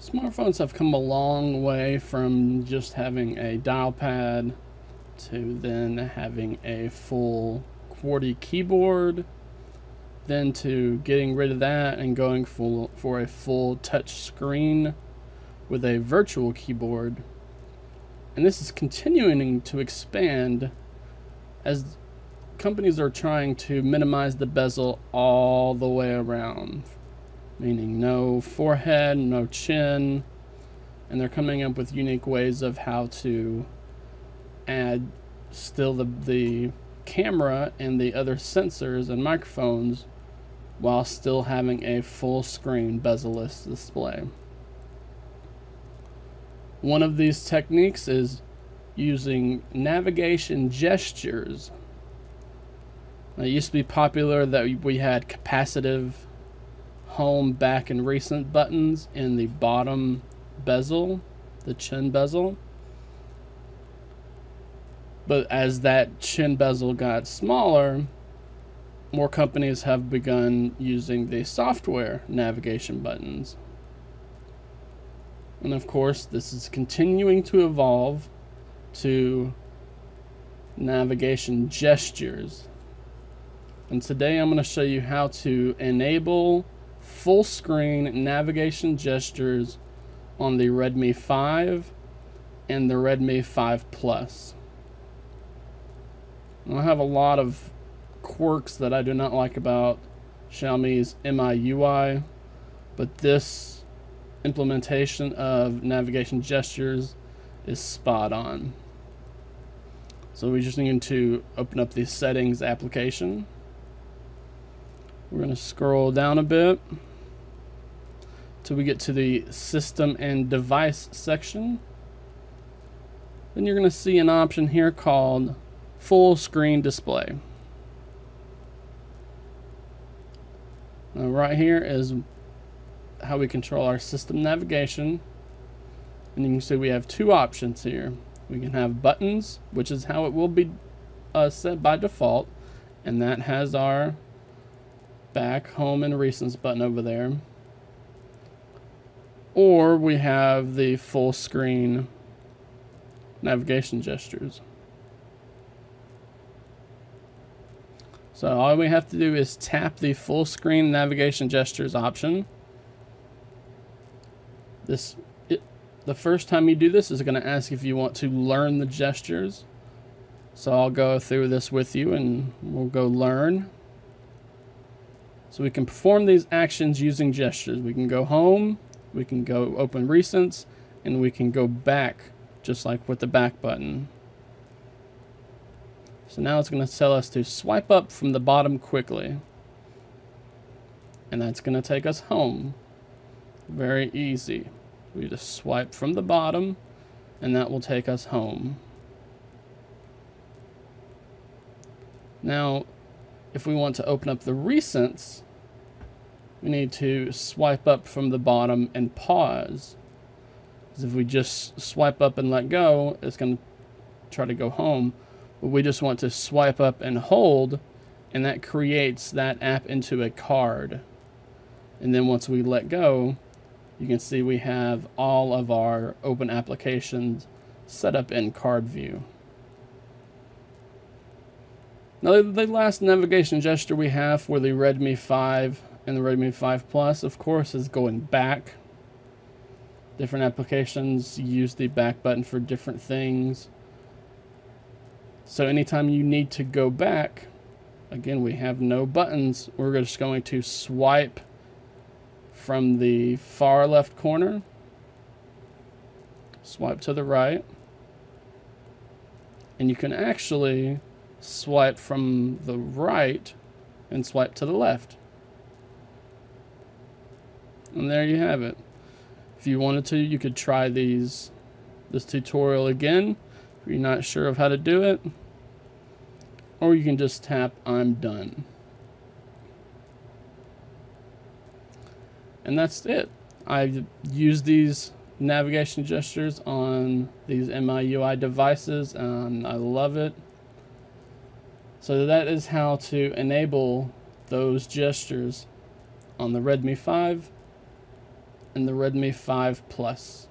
Smartphones have come a long way from just having a dial pad to then having a full QWERTY keyboard, then to getting rid of that and going full for a full touch screen with a virtual keyboard. And this is continuing to expand as companies are trying to minimize the bezel all the way around meaning no forehead, no chin, and they're coming up with unique ways of how to add still the, the camera and the other sensors and microphones while still having a full screen bezel-less display. One of these techniques is using navigation gestures. It used to be popular that we had capacitive home, back, and recent buttons in the bottom bezel, the chin bezel. But as that chin bezel got smaller, more companies have begun using the software navigation buttons. And of course, this is continuing to evolve to navigation gestures. And today I'm going to show you how to enable full screen navigation gestures on the Redmi 5 and the Redmi 5 Plus. I have a lot of quirks that I do not like about Xiaomi's MIUI, but this implementation of navigation gestures is spot on. So we just need to open up the settings application. We're going to scroll down a bit till we get to the system and device section. Then you're going to see an option here called full screen display. Now right here is how we control our system navigation. And you can see we have two options here. We can have buttons, which is how it will be uh, set by default. And that has our back, home, and recents button over there. Or we have the full screen navigation gestures. So all we have to do is tap the full screen navigation gestures option. This, it, the first time you do this is going to ask if you want to learn the gestures. So I'll go through this with you and we'll go learn. So we can perform these actions using gestures. We can go home, we can go open recents, and we can go back, just like with the back button. So now it's going to tell us to swipe up from the bottom quickly. And that's going to take us home. Very easy. We just swipe from the bottom, and that will take us home. Now, if we want to open up the recents, we need to swipe up from the bottom and pause. Because if we just swipe up and let go, it's going to try to go home. But we just want to swipe up and hold, and that creates that app into a card. And then once we let go, you can see we have all of our open applications set up in card view. Now, the last navigation gesture we have for the Redmi 5 and the Redmi 5 Plus, of course, is going back. Different applications use the back button for different things. So anytime you need to go back, again, we have no buttons. We're just going to swipe from the far left corner, swipe to the right, and you can actually swipe from the right and swipe to the left. And there you have it. If you wanted to, you could try these this tutorial again if you're not sure of how to do it. Or you can just tap I'm done. And that's it. I've used these navigation gestures on these MIUI devices and I love it. So that is how to enable those gestures on the Redmi 5 and the Redmi 5 Plus.